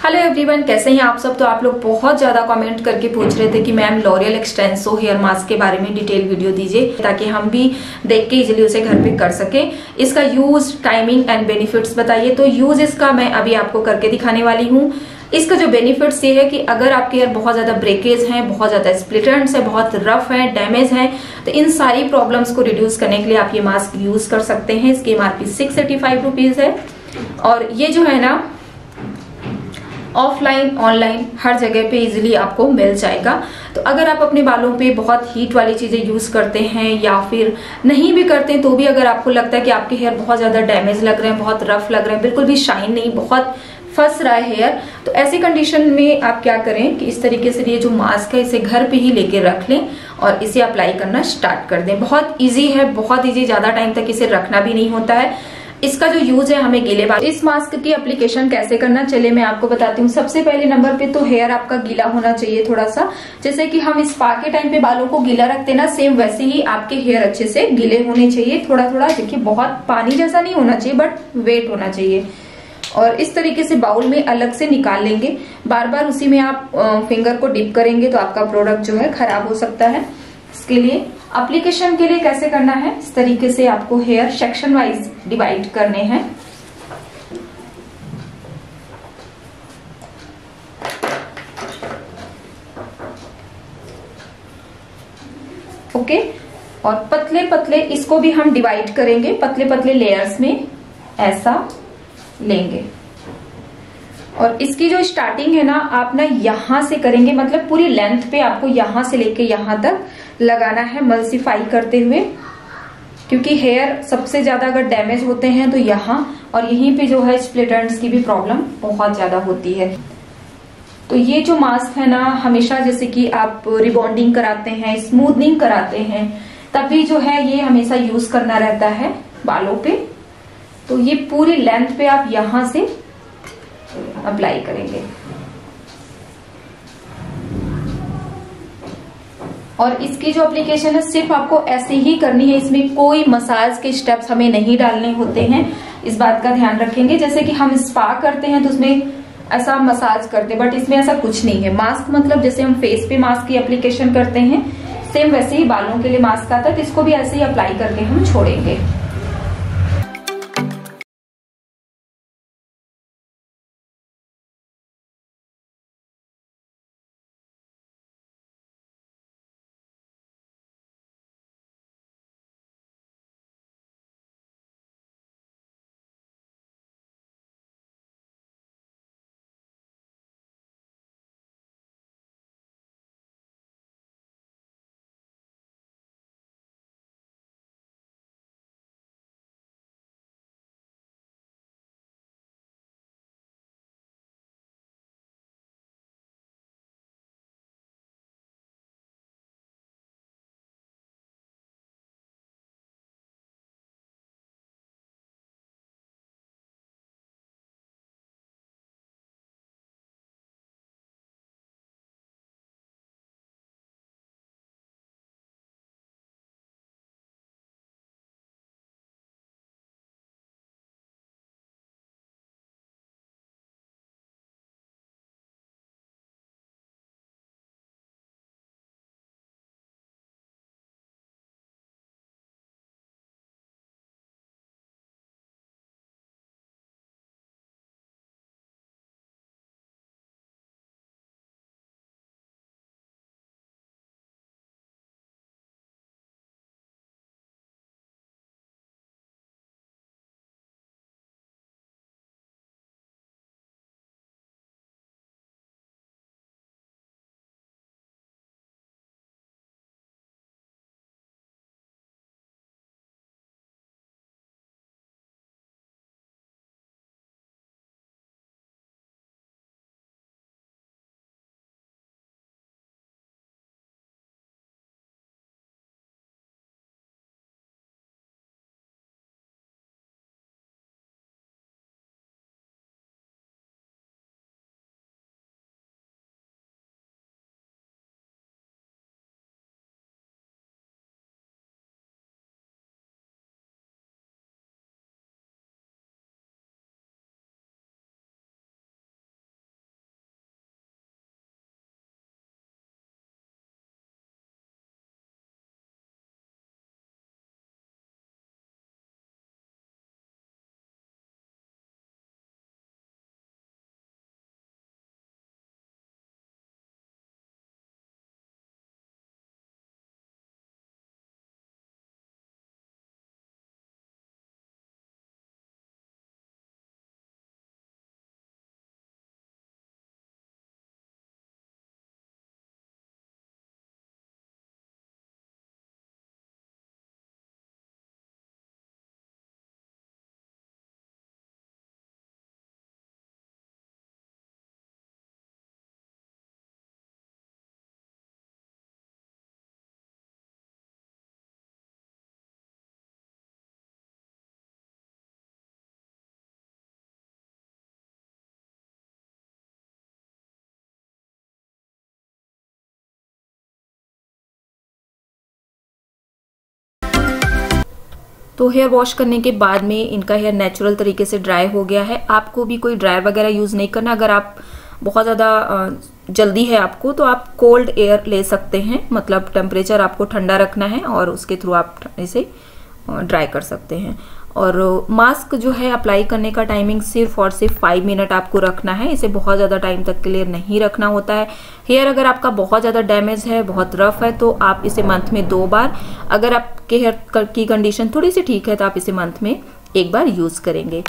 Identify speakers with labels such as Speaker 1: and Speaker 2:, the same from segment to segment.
Speaker 1: Hello everyone कैसे हैं आप सब? तो आप लोग बहुत ज़्यादा कमेंट करके पूछ रहे थे कि ma'am L'Oreal Extenso hair mask के बारे में डिटेल वीडियो दीजिए, ताकि हम भी देख के इजिली उसे घर पे कर सके। इसका यूज़ टाइमिंग एंड बेनिफिट्स बताइए। तो यूज़ इसका मैं अभी आपको करके दिखाने वाली हूँ। इसका जो बेनिफिट्स ये है कि अगर आपके हेयर बहुत ज़्यादा ब्रेकेज हैं, बहुत ज़्यादा स्प्लिटेंट्स है, बहुत रफ है डैमेज है तो इन सारी प्रॉब्लम्स को रिड्यूस करने के लिए आप ये मास्क यूज़ कर सकते हैं। इसकी MRP six eighty five rupees है। और ये जो है ना ऑफलाइन, ऑनलाइन, हर जगह पे इजीली आपको मिल जाएगा। तो अगर आप अपने बालों पे बहुत हीट वाली चीज़ें यूज़ करते हैं या फिर नहीं भी करते तो भी अगर आपको लगता है कि आपके हेयर बहुत ज़्यादा डैमेज लग रहे हैं, बहुत रफ लग रहे हैं, बिल्कुल भी शाइन नहीं, बहुत फंस रहा है हेयर तो ऐसी कंडीशन में आप क्या करें कि इस तरीके से ये जो मास्क है, इसे घर पे ही लेके रख लें और इसे अप्लाई करना स्टार्ट कर दें। बहुत इजी है, बहुत इजी ज़्यादा टाइम तक इसे रखना भी नहीं होता है। इसका जो यूज़ है हमें गीले बाल इस मास्क की अप्लीकेशन कैसे करना चलिए मैं आपको बताती हूँ। सबसे पहले नंबर पे तो हेयर आपका गीला होना चाहिए थोड़ा सा जैसे कि हम स्पा के टाइम पे बालों को गीला रखते ना सेम वैसे ही आपके हेयर अच्छे से गीले होने चाहिए। थोड़ा थोड़ा देखिए, बहुत पानी जैसा नहीं होना चाहिए बट वेट होना चाहिए। और इस तरीके से बाउल में अलग से निकाल लेंगे। बार बार उसी में आप फिंगर को डिप करेंगे तो आपका प्रोडक्ट जो है खराब हो सकता है। इसके लिए अप्लीकेशन के लिए कैसे करना है? इस तरीके से आपको हेयर सेक्शन वाइज डिवाइड करने हैं। ओके और पतले पतले इसको भी हम डिवाइड करेंगे। पतले पतले लेयर्स में ऐसा लेंगे। और इसकी जो स्टार्टिंग है ना, आप ना यहाँ से करेंगे मतलब पूरी लेंथ पे आपको यहाँ से लेके यहाँ तक लगाना है मल्सीफाई करते हुए। क्योंकि हेयर सबसे ज़्यादा अगर डैमेज होते हैं तो यहाँ, और यहीं पे जो है स्प्लिटेंट्स की भी प्रॉब्लम बहुत ज़्यादा होती है। तो ये जो मास्क है ना, हमेशा जैसे कि आप रिबॉन्डिंग कराते हैं स्मूथनिंग कराते हैं, तभी जो है ये हमेशा यूज़ करना रहता है बालों पे। तो ये पूरी लेंथ पे आप यहाँ से अप्लाई करेंगे। और इसकी जो एप्लीकेशन है, सिर्फ़ आपको ऐसे ही करनी है, इसमें कोई मसाज के स्टेप्स हमें नहीं डालने होते हैं। इस बात का ध्यान रखेंगे, जैसे कि हम स्पा करते हैं तो उसमें ऐसा मसाज करते बट इसमें ऐसा कुछ नहीं है। मास्क मतलब जैसे हम फेस पे मास्क की एप्लीकेशन करते हैं सेम वैसे ही बालों के लिए मास्क आता है तो इसको भी ऐसे ही अप्लाई करके हम छोड़ेंगे। तो हेयर वॉश करने के बाद में इनका हेयर नेचुरल तरीके से ड्राई हो गया है। आपको भी कोई ड्रायर वगैरह यूज़ नहीं करना। अगर आप बहुत ज़्यादा जल्दी है आपको तो आप कोल्ड एयर ले सकते हैं। मतलब टेम्परेचर आपको ठंडा रखना है और उसके थ्रू आप इसे ड्राई कर सकते हैं। और मास्क जो है अप्लाई करने का टाइमिंग सिर्फ़ और सिर्फ़ फाइव मिनट आपको रखना है। इसे बहुत ज़्यादा टाइम तक के लिए नहीं रखना होता है। हेयर अगर आपका बहुत ज़्यादा डैमेज है, बहुत रफ है तो आप इसे मंथ में दो बार, अगर आपके हेयर की कंडीशन थोड़ी सी ठीक है तो आप इसे मंथ में एक बार यूज़ करेंगे।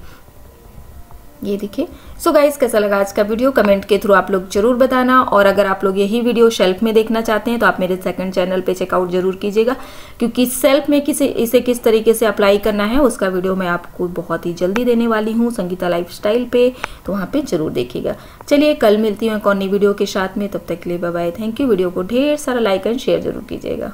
Speaker 1: ये देखिए। सो गाइज़ कैसा लगा आज का वीडियो कमेंट के थ्रू आप लोग ज़रूर बताना। और अगर आप लोग यही वीडियो शेल्फ में देखना चाहते हैं तो आप मेरे सेकंड चैनल पे चेकआउट ज़रूर कीजिएगा। क्योंकि सेल्फ में किसे, इसे किस तरीके से अप्लाई करना है, उसका वीडियो मैं आपको बहुत ही जल्दी देने वाली हूँ संगीता लाइफ स्टाइल पे तो वहाँ पर ज़रूर देखिएगा। चलिए, कल मिलती हूँ एक और नई वीडियो के साथ में। तब तक के लिए बाय थैंक यू वीडियो को ढेर सारा लाइक एंड शेयर ज़रूर कीजिएगा।